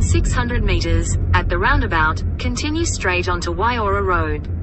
600 meters, at the roundabout, continue straight onto Waiora Road.